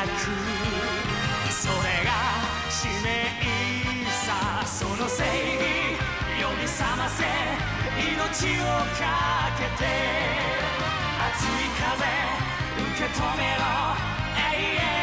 それが使命さその正義呼び覚ませ命をかけて熱い風受け止めろ永遠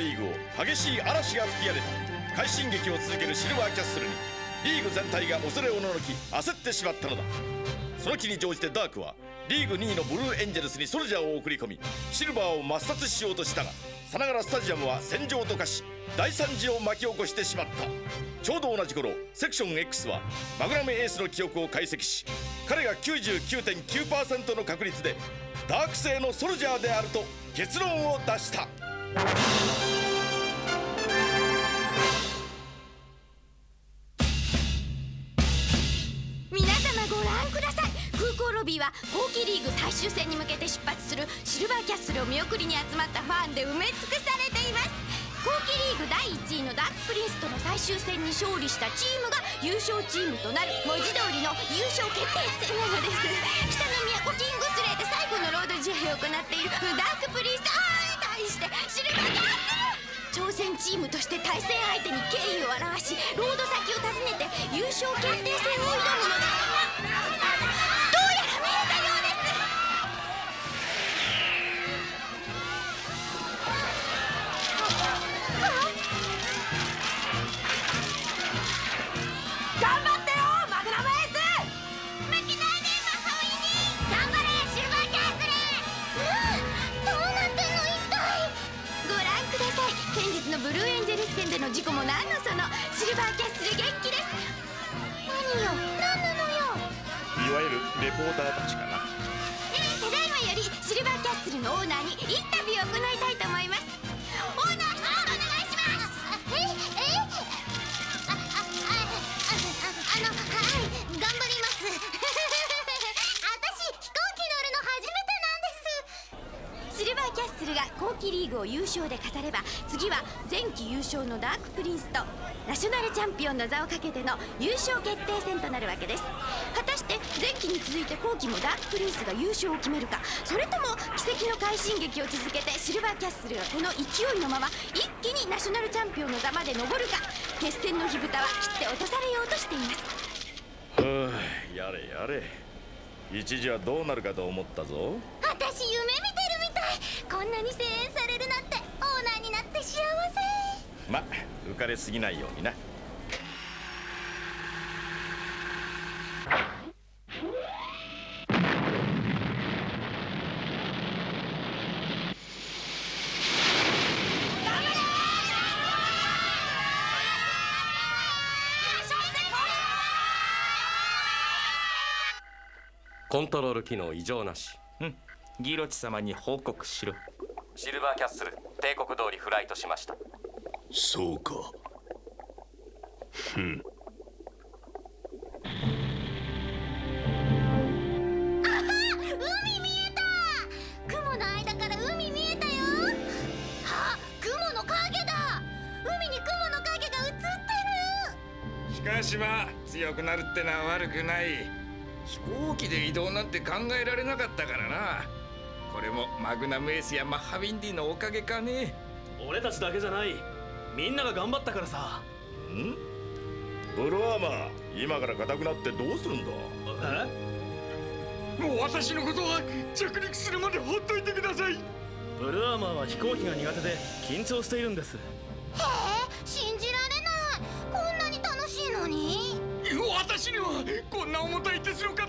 リーグを激しい嵐が吹き荒れた快進撃を続けるシルバーキャッスルにリーグ全体が恐れおののき焦ってしまったのだ。その気に乗じてダークはリーグ2位のブルーエンジェルスにソルジャーを送り込みシルバーを抹殺しようとしたがさながらスタジアムは戦場と化し大惨事を巻き起こしてしまった。ちょうど同じ頃セクション X はマグナムエースの記憶を解析し彼が99.9%の確率でダーク製のソルジャーであると結論を出した。皆様ご覧ください。空港ロビーは後期リーグ最終戦に向けて出発する。シルバーキャッスルを見送りに集まったファンで埋め尽くされています。後期リーグ第1位のダークプリンスとの最終戦に勝利したチームが優勝チームとなる。文字通りの優勝決定戦なのです。北の都キングスレーで最後のロード試合を行っている。ダークプリンスしてシルバーキャッスル挑戦チームとして対戦相手に敬意を表しロード先を訪ねて優勝決定戦を挑むのだ。の事故も何のそのシルバーキャッスル元気です。何よ？何なのよ？いわゆるレポーターたちかな。えーただいまよりシルバーキャッスルのオーナーにインタビューを行いたいと思いますーグを優勝で飾れば次は前期優勝のダークプリンスとナショナルチャンピオンの座をかけての優勝決定戦となるわけです。果たして前期に続いて後期もダークプリンスが優勝を決めるかそれとも奇跡の快進撃を続けてシルバーキャッスルがこの勢いのまま一気にナショナルチャンピオンの座まで上るか決戦の火蓋は切って落とされようとしています。はあやれやれ。一時はどうなるかと思ったぞ。私夢見てるみたい。こんなに声援される幸せ。ま浮かれすぎないようにな。コントロール機能異常なし。うん。ギロチ様に報告しろシルバーキャッスル帝国通りフライトしました。そうか。ふん。海見えた。雲の間から海見えたよ。あ雲の影だ。海に雲の影が映ってる。しかしまあ強くなるってのは悪くない。飛行機で移動なんて考えられなかったからなこれもマグナムエースやマッハウィンディのおかげかね。俺たちだけじゃない。みんなが頑張ったからさ。ん？ブルーアーマー今から硬くなってどうするんだ？え？もう私のことは着陸するまでほっといてください。ブルーアーマーは飛行機が苦手で緊張しているんです。へえ信じられない。こんなに楽しいのに。私にはこんな重たい鉄の塊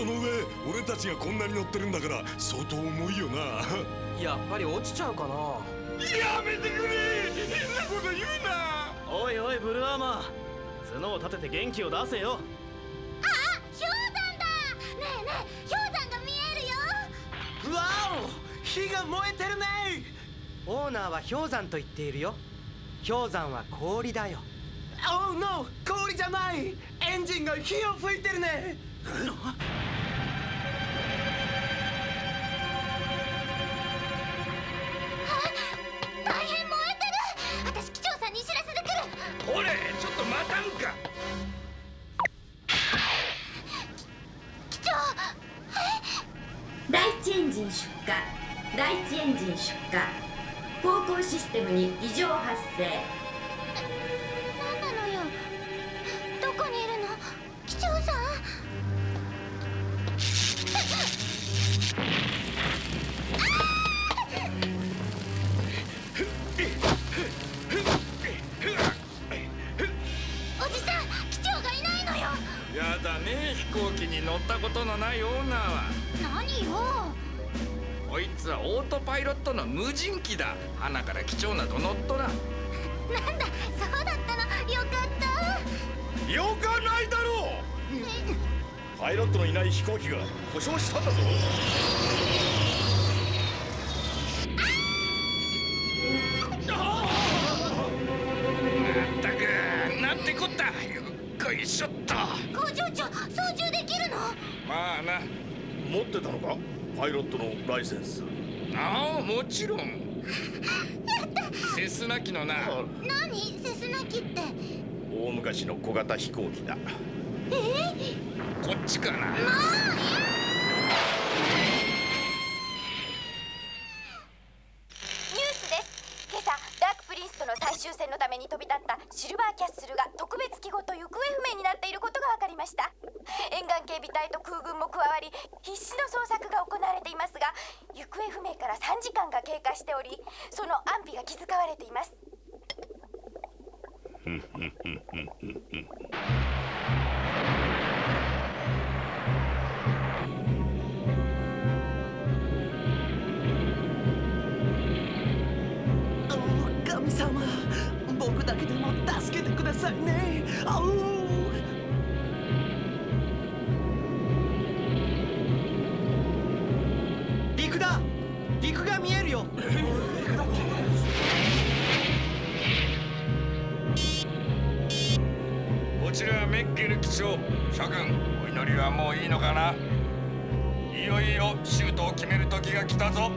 その上俺たちがこんなに乗ってるんだから相当重いよな。やっぱり落ちちゃうかな。やめてくれ！変なこと言うな！おいおいブルーアーマー。角を立てて元気を出せよ。あ氷山だ！ねえねえ氷山が見えるよ。わお！火が燃えてるね！オーナーは氷山と言っているよ。氷山は氷だよ。Oh no 氷じゃない！エンジンが火を吹いてるね大変燃えてる。私機長さんに知らせてくる。ほれちょっと待たんか。機長。第一エンジン出火。第一エンジン出火。航行システムに異常発生ったことのないオーナーは。何よ。こいつはオートパイロットの無人機だ。花から貴重など乗っとらん。なんだそうだったの。よかった。よかないだろう。パイロットのいない飛行機が故障したんだぞってたのか？パイロットのライセンス。ああもちろん。セスナ機のな。何？セスナ機って。大昔の小型飛行機だ。こっちかな。ニュ助けてくださいね。陸だ。陸が見えるよ。こちらメッケル機長諸君お祈りはもういいのかな。いよいよシュートを決める時が来たぞ。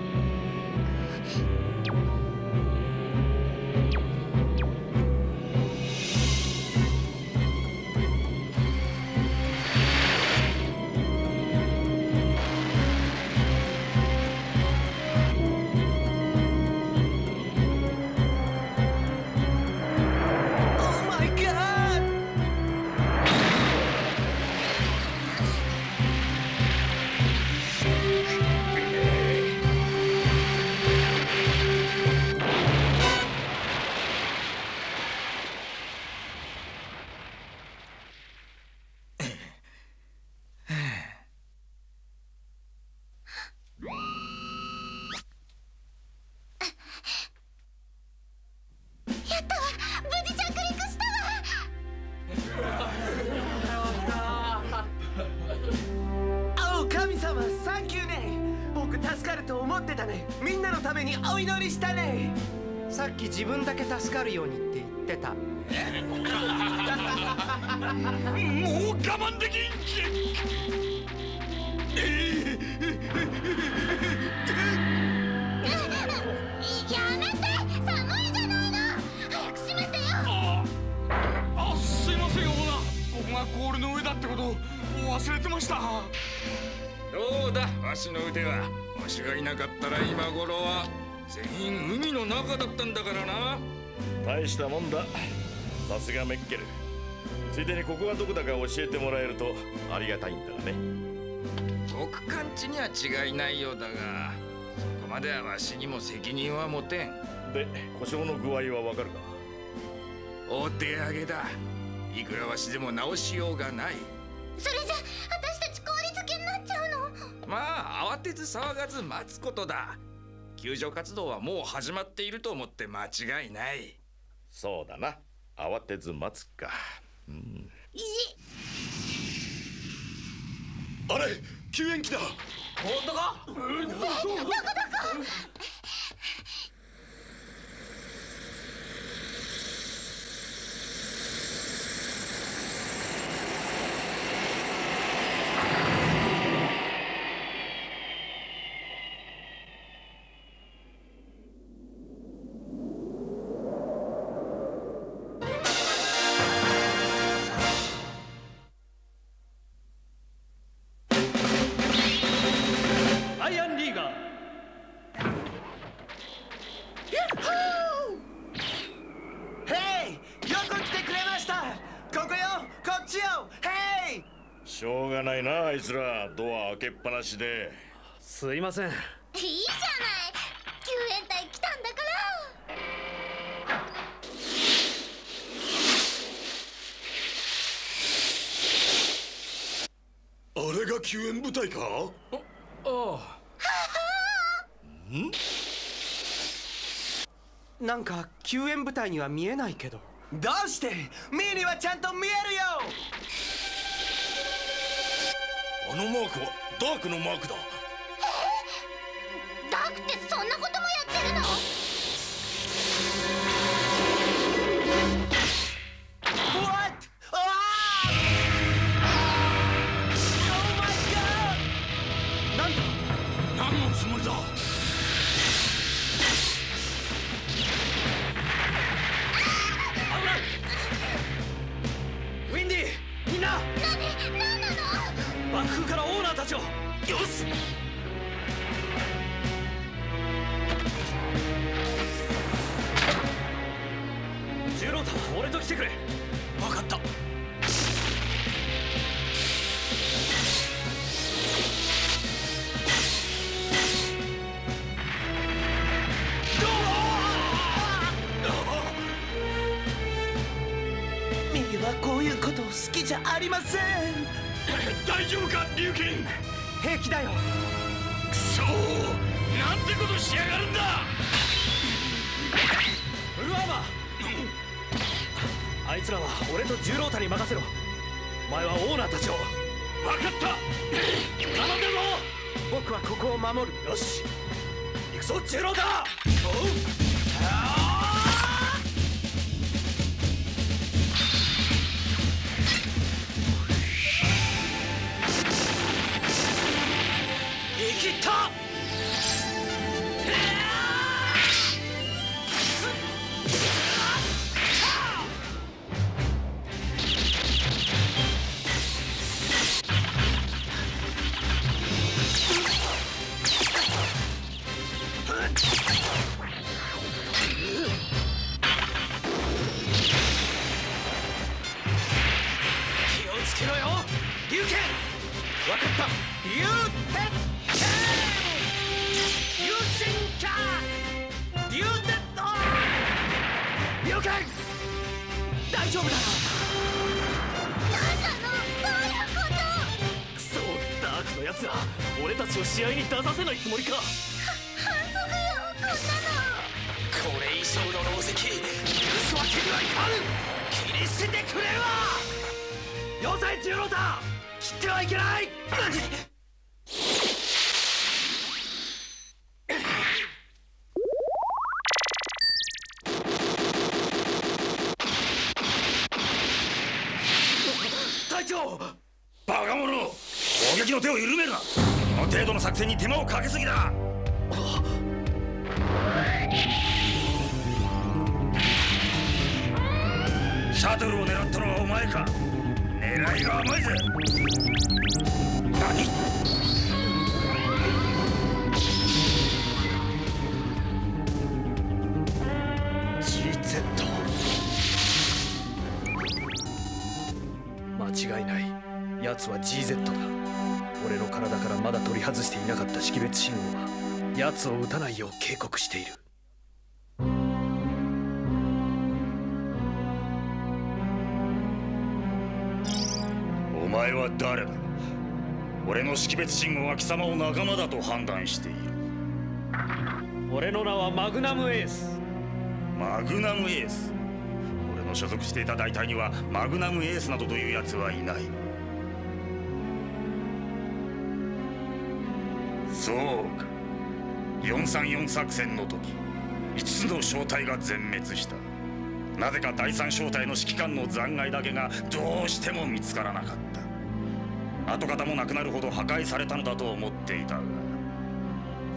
ってたね。みんなのためにお祈りしたね。さっき自分だけ助かるようにって言ってた。もう我慢できんやめて！寒いじゃないの！早く閉めてよ！ああすいませんオーナー僕が氷の上だってこと忘れてました。どうだ？わしの腕はわしがいなかったら今頃は全員海の中だったんだからな。大したもんだ。さすがメッケル。ついでにここがどこだか教えてもらえるとありがたいんだがね。僕感知には違いないようだがそこまではわしにも責任は持てん。で故障の具合はわかるか？お手上げだ。いくらわしでも直しようがない。それじゃ私まあ慌てず騒がず待つことだ。救助活動はもう始まっていると思って間違いない。そうだな。慌てず待つか。うん。あれ救援機だ。本当か？ちあいつらドア開けっぱなしで。すいません。いいじゃない。救援隊来たんだから。あれが救援部隊か？あなんか救援部隊には見えないけど。どうして？ミーにはちゃんと見えるよあのマークはダークのマークだ。ダークってそんなこともやってる Oh 何のつもりだ？からオーナーたちをよし。ジュロータ俺と来てくれ。分かった。ミーはこういうこと好きじゃありません。大丈夫かリュウキン平気だよ。くそーなんてことしやがるんだ！フルアーマ。ーあいつらは俺とジュロータに任せろ。お前はオーナーたちを。分かった！頼んだぞ！僕はここを守る。よし。行くぞジュロはいかん切り捨ててくれるわ。よせジュロータ切ってはいけない。隊長。バカ者。攻撃の手を緩めるな。この程度の作戦に手間をかけすぎだ。シャトルを狙ったのはお前か。狙いが甘いぜ。何間違いない。奴は GZ だ。俺の体からまだ取り外していなかった識別信号は奴を撃たないよう警告している。前は誰だ？俺の識別信号は貴様を仲間だと判断している。俺の名はマグナムエース。マグナムエース？俺の所属していた大隊にはマグナムエースなどというやつはいない。そうか。434作戦の時5つの小隊が全滅した。なぜか第三小隊の指揮官の残骸だけがどうしても見つからなかった跡形もなくなるほど破壊されたのだと思っていた。が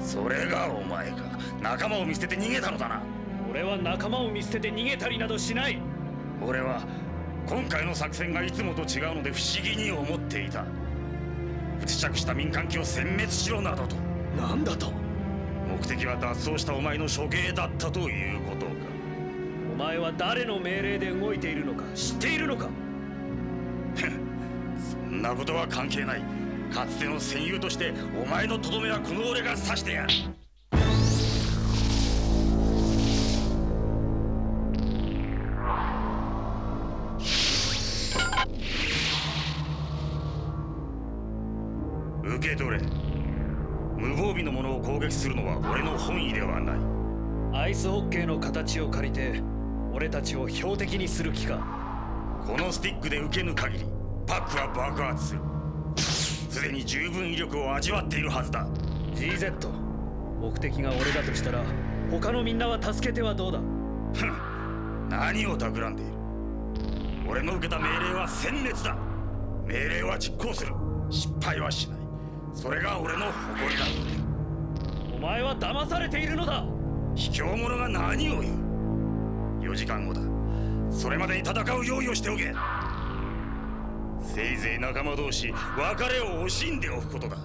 それがお前か。仲間を見捨てて逃げたのだな。俺は仲間を見捨てて逃げたりなどしない。俺は今回の作戦がいつもと違うので不思議に思っていた。不時着した民間機を殲滅しろなどと。なんだと？目的は脱走したお前の処刑だったということか。お前は誰の命令で動いているのか知っているのか？んなことは関係ない。かつての戦友としてお前のとどめはこの俺が刺してやる。受け取れ。無防備の者を攻撃するのは俺の本意ではない。アイスホッケーの形を借りて俺たちを標的にする気か。このスティックで受けぬ限りパックは爆発。するすでに十分威力を味わっているはずだ。GZ 目的が俺だとしたら他のみんなは助けてはどうだ？ふん。何を企んでいる？俺の受けた命令は殲滅だ。命令は実行する。失敗はしない。それが俺の誇りだ。お前は騙されているのだ！卑怯者が何を言う？4時間後だ。それまでに戦う用意をしておけせいぜい仲間同士別れを惜しんでおくことだ。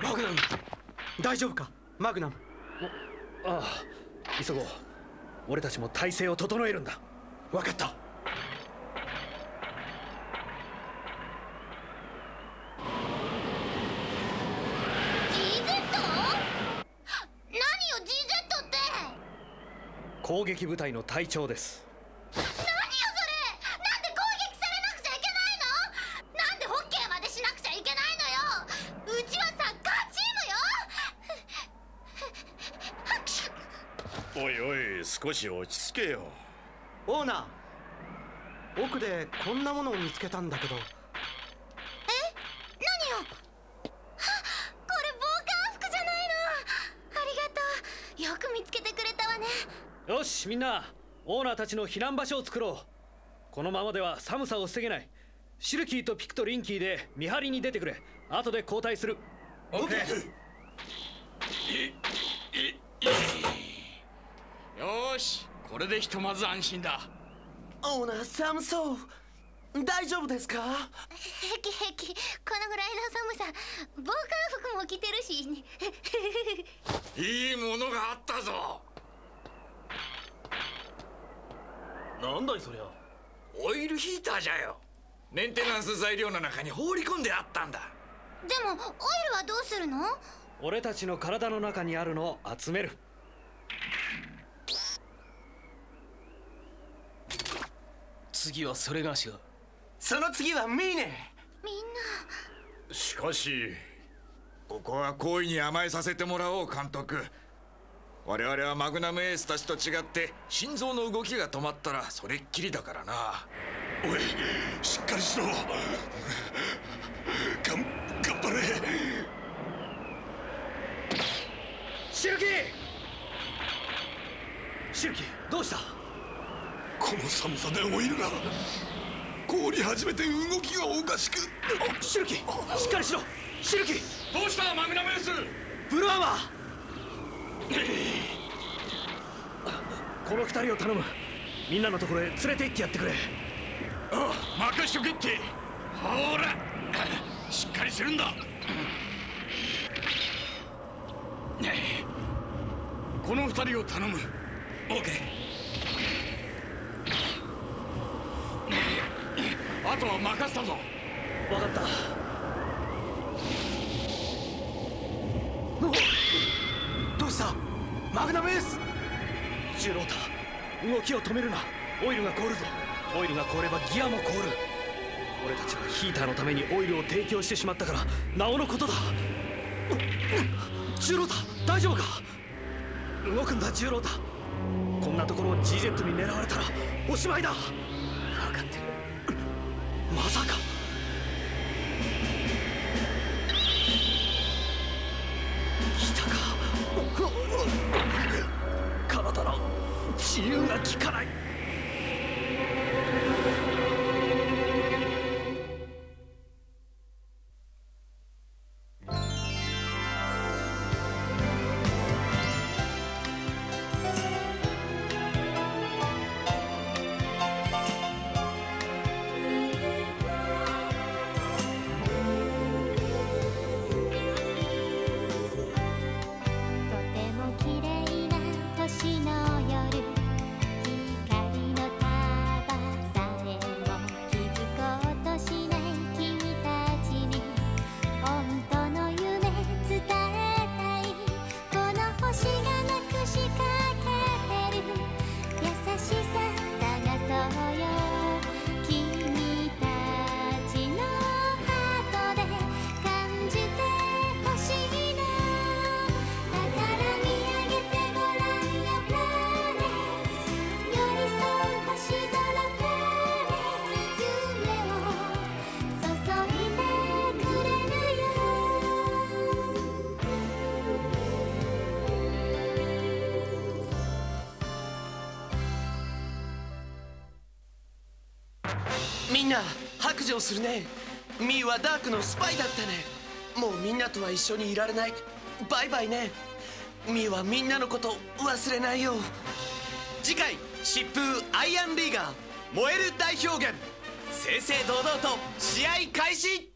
マグナム大丈夫か？マグナム。ああ急ごう。俺たちも体制を整えるんだ。分かった攻撃部隊の隊長です。何よそれなんで攻撃されなくちゃいけないのなんでホッケーまでしなくちゃいけないのよ。うちはサッカーチームよ。おいおい少し落ち着けよ。オーナー奥でこんなものを見つけたんだけどえ何よはこれ防寒服じゃないのありがとうよく見つけてくれたわねよしみんなオーナーたちの避難場所を作ろう。このままでは寒さを防げない。シルキーとピクとリンキーで見張りに出てくれ。後で交代する。オッケー。よしこれでひとまず安心だオーナー寒そう大丈夫ですか平気平気このぐらいの寒さ防寒服も着てるしいいものがあったぞなんだいそりゃ。オイルヒーターじゃよ。メンテナンス材料の中に放り込んであったんだ。でもオイルはどうするの？俺たちの体の中にあるのを集める。次はそれがしが。その次はミーネ。みんな。しかしここは好意に甘えさせてもらおう監督我々はマグナムエースたちと違って心臓の動きが止まったらそれっきりだからな。おいしっかりしろ。がん頑張れ。シルキー！シルキーどうした？この寒さでオイルが凍り始めて動きがおかしく。おシルキーしっかりしろ。シルキー！どうしたマグナムエース？ブルーアーマーこの二人を頼む。みんなのところへ連れて行ってやってくれ。ああ任しとけって。ほら。しっかりするんだ。この二人を頼む。オーケー。あとは任せたぞ。分かったどうしたマグナムエース。ジュロータ動きを止めるな。オイルが凍るぞ。オイルが凍ればギアも凍る。俺たちはヒーターのためにオイルを提供してしまったからなおのことだ。ジュロータ大丈夫か？動くんだジュロータ。こんなところを GZ に狙われたらおしまいだ。みんな白状するね。ミーはダークのスパイだったね。もうみんなとは一緒にいられない。バイバイね。ミーはみんなのこと忘れないよ。次回疾風アイアンリーガー燃える大表現。正々堂々と試合開始。